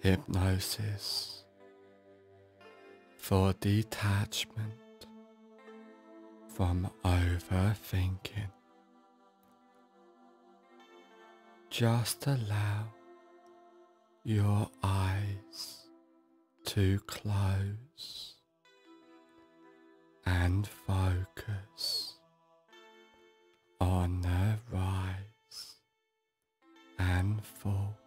hypnosis for detachment from overthinking. Just allow your eyes to close and focus on the rise and fall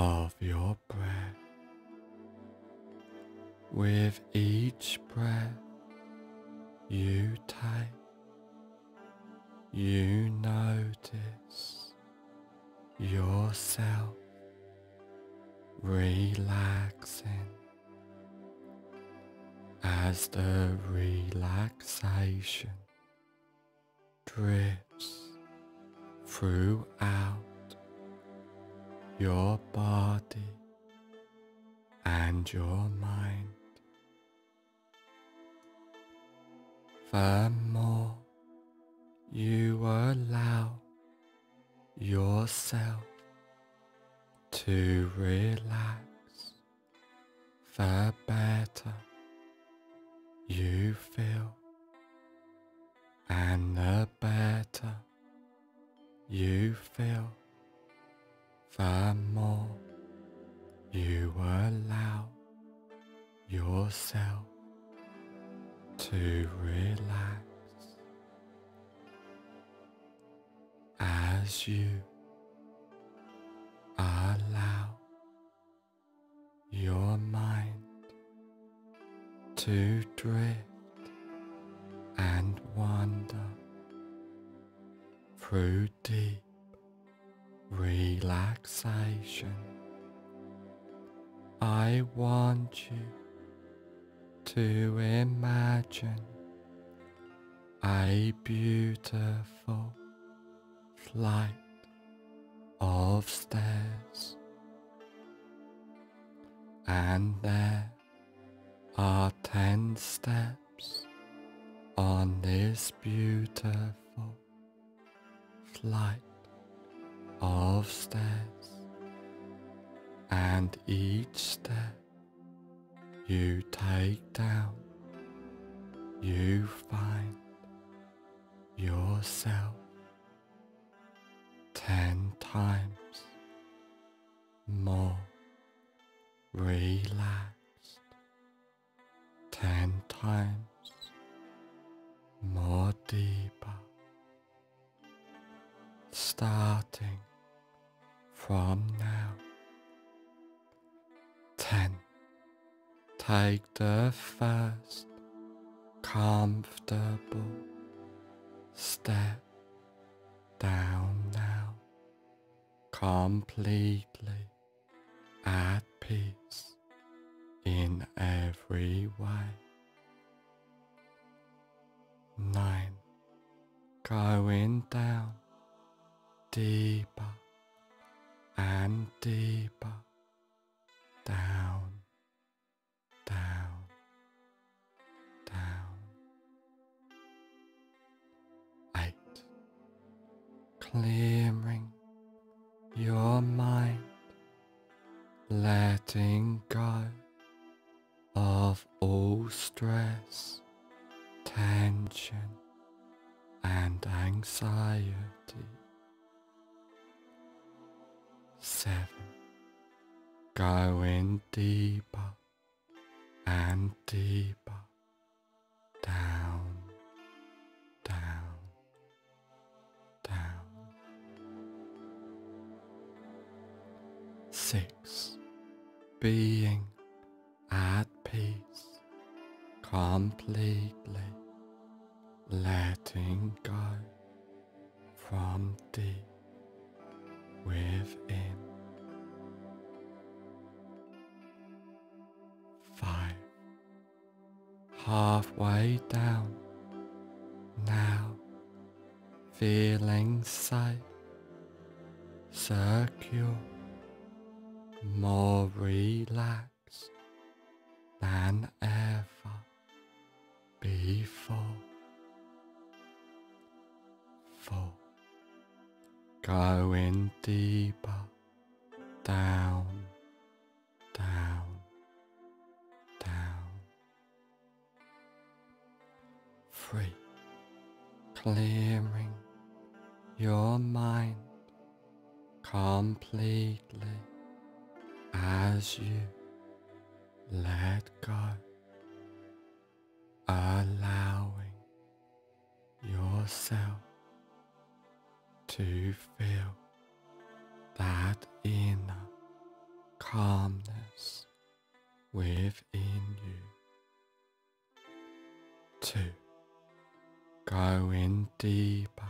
of your breath. With each breath you take, you notice yourself relaxing as the relaxation drifts throughout your body and your mind. The more you allow yourself to relax, the better you feel, and the better you feel, the more you allow yourself to relax as you allow your mind to drift and wander through deep relaxation. I want you to imagine a beautiful flight of stairs, and there are ten steps on this beautiful flight of stairs, and each step you take down, you find yourself ten times more relaxed, ten times Take the first comfortable step down now, completely at peace in every way. Nine, going down deeper and deeper down, clearing 6. Being at peace, completely letting go from deep within. 5. Halfway down, now feeling safe, secure more relaxed than ever before. Four. Going deeper down, down, down. Three. Clearing your mind completely as you let go, allowing yourself to feel that inner calmness within you. Two, go in deeper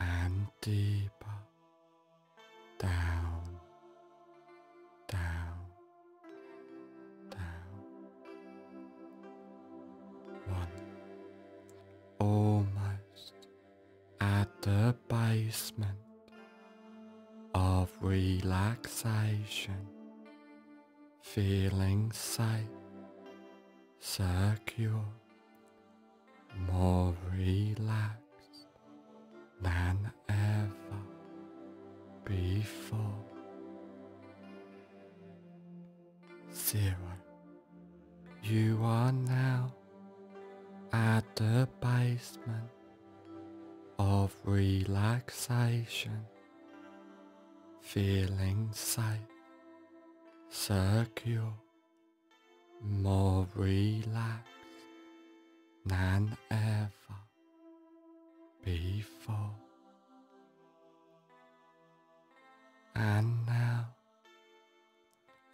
and deeper feeling safe, secure, more relaxed than ever before. Zero. You are now at the basement of relaxation, feeling safe, secure, more relaxed than ever before. And now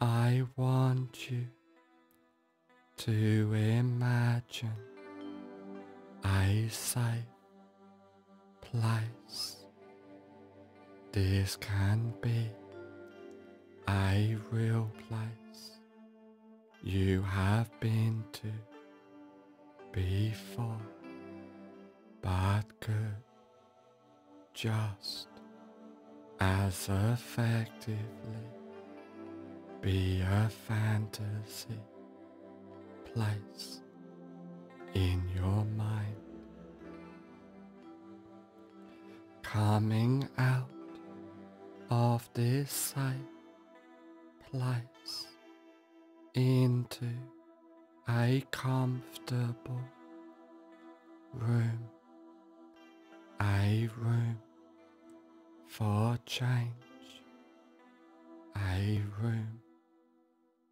I want you to imagine a safe place. This can be a real place you have been to before, but could just as effectively be a fantasy place in your mind. Coming out of this safe place into a comfortable room, a room for change, a room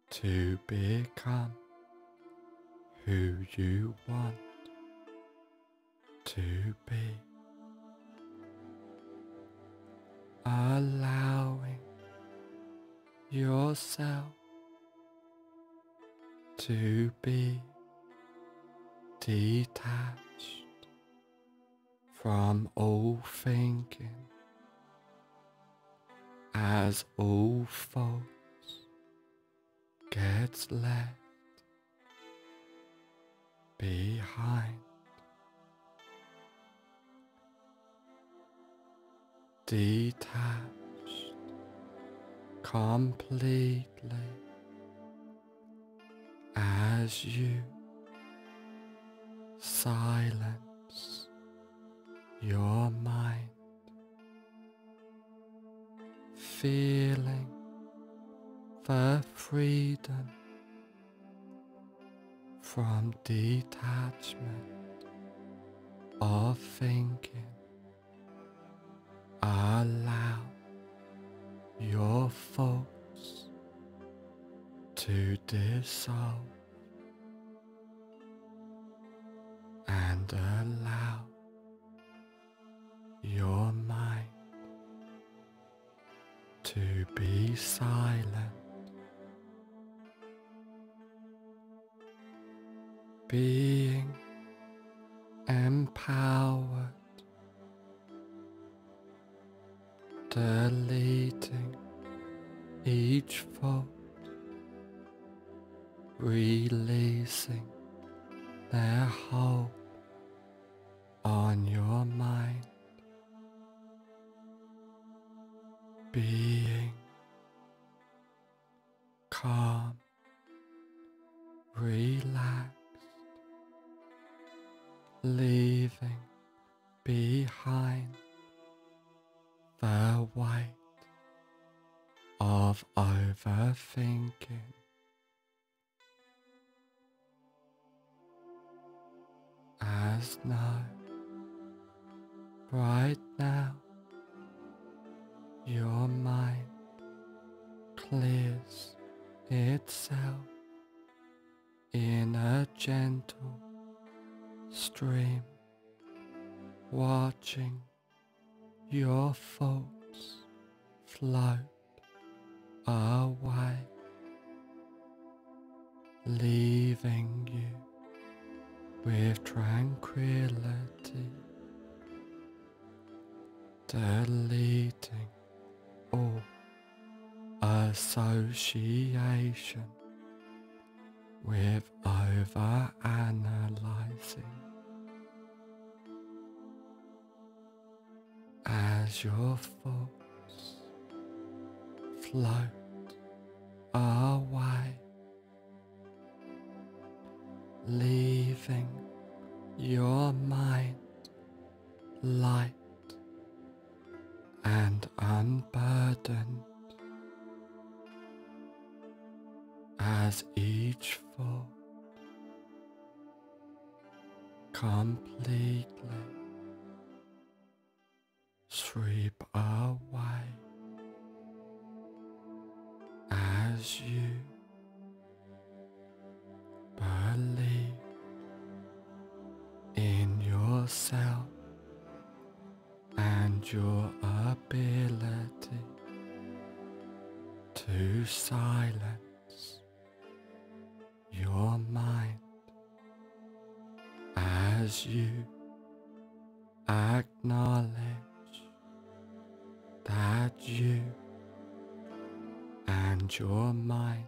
to become who you want to be. Allowing yourself to be detached from all thinking as all faults gets left behind. Detached completely as you silence your mind, feeling the freedom from detachment of thinking. Allow to dissolve being stream, watching your thoughts float away, leaving you with tranquility, deleting all association with over analyzing as your thoughts float away, leaving your mind light and unburdened as each thought completely sweep away as you believe in yourself and your ability to silence your mind as you acknowledge that you and your mind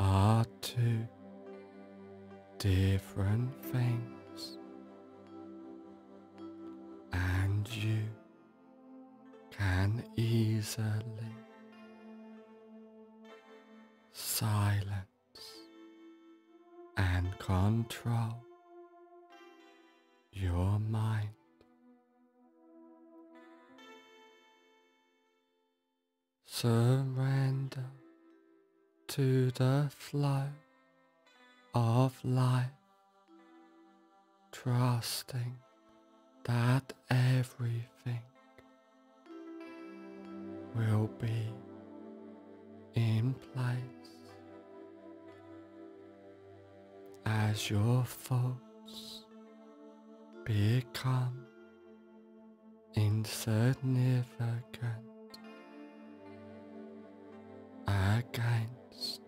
are two different things, and you can easily silence and control your mind. Surrender to the flow of life, trusting that everything will be in place. As your thoughts become insignificant against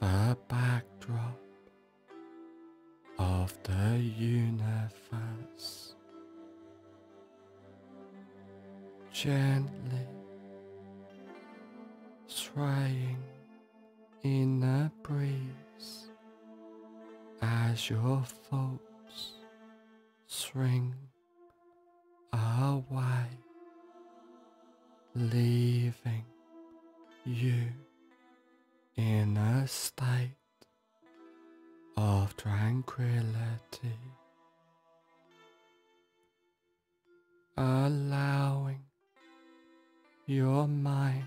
the backdrop of the universe. Gently swaying in the breeze as your thoughts swing away, leaving you in a state of tranquility, allowing your mind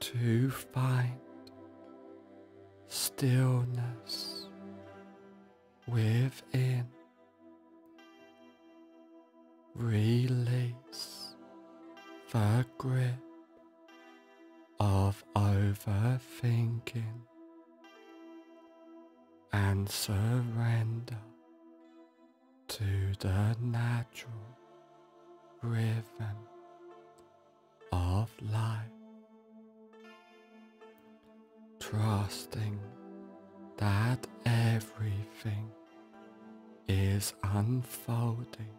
to find stillness within. Release the grip of overthinking and surrender to the natural rhythm of life, trusting that everything is unfolding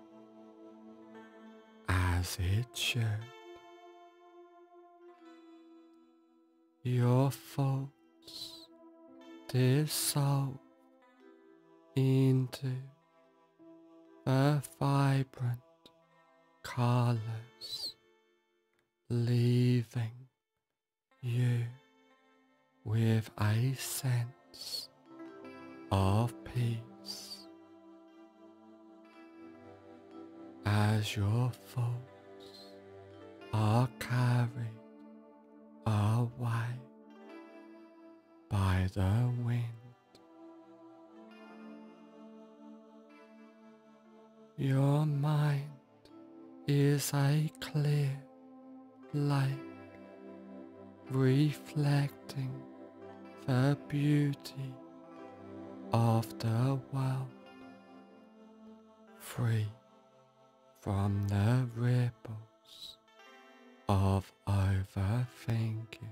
as it should. Your thoughts dissolve into the vibrant colors, leaving you with a sense of peace. As your thoughts are carried away by the wind. Your mind is a clear light reflecting the beauty of the world free from the ripples of overthinking.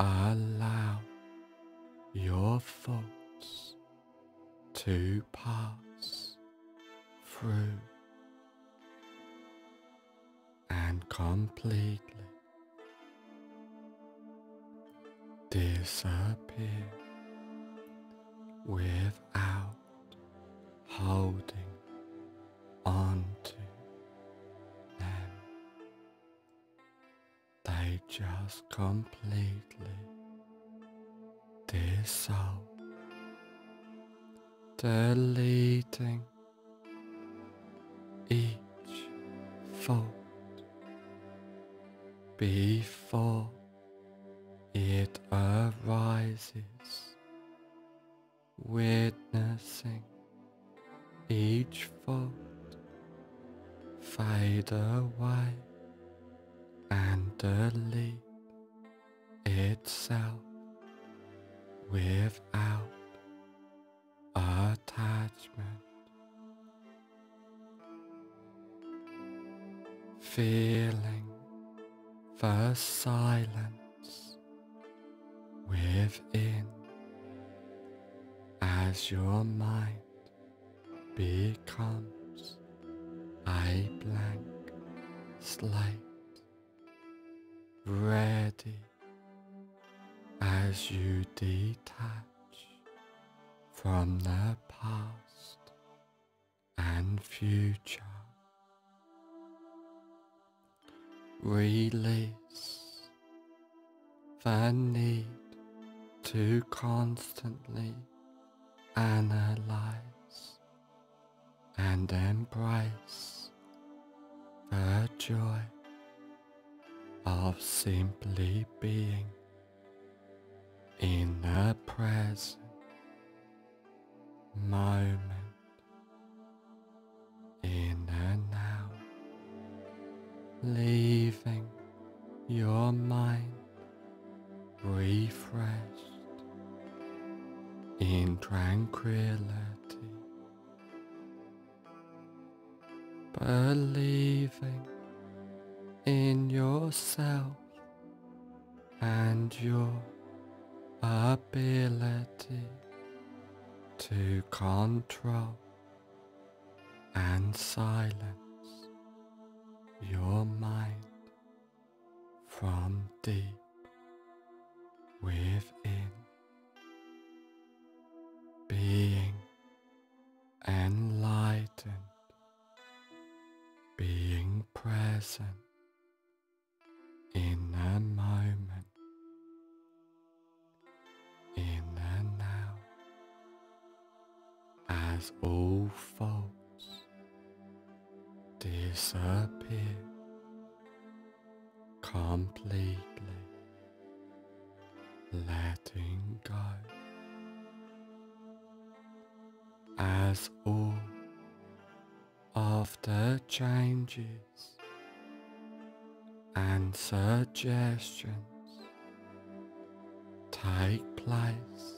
Allow your thoughts to pass through and completely disappear without holding just completely dissolve, deleting each thought before it arises, witnessing each thought fade away and delete itself without attachment. Feeling the silence within as your mind becomes a blank slate, ready as you detach from the past and future. Release the need to constantly analyze and embrace the joy of simply being in the present moment, in the now, leaving your mind refreshed in tranquility, believing in yourself and your ability to control and silence your mind from deep within, as all faults disappear completely. Letting go as all after changes and suggestions take place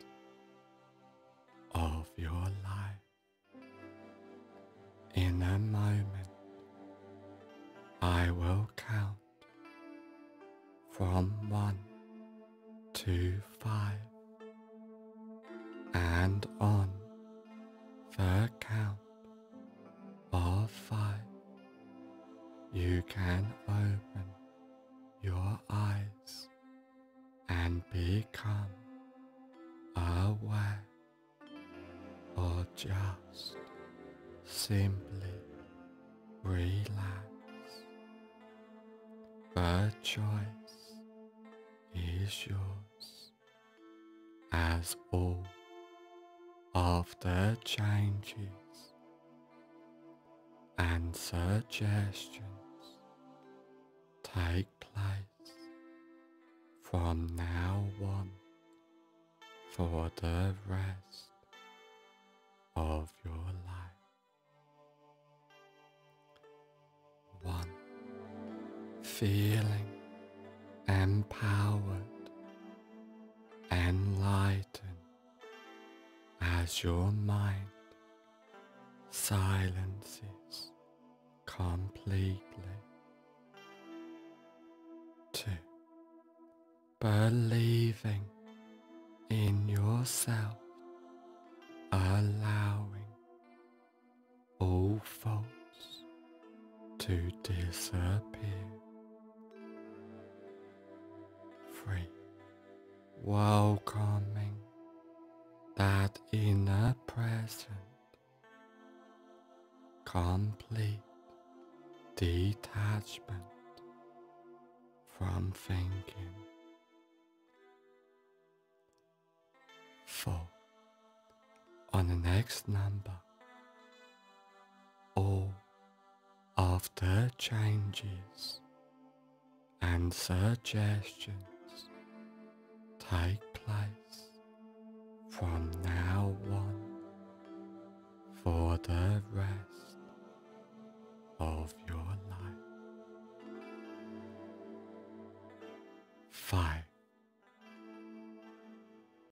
of your life. In a moment, I will count from one to five, and on the count of five, you can open your eyes and become aware or just simply relax. The choice is yours as all of the changes and suggestions take place from now on for the rest of your life. One, feeling empowered, enlightened as your mind silences completely. Two, believing in yourself, allowing all faults to disappear. Three, welcoming that inner present, complete detachment from thinking. Four. On the next number, all of the changes and suggestions take place from now on for the rest of your life. Five.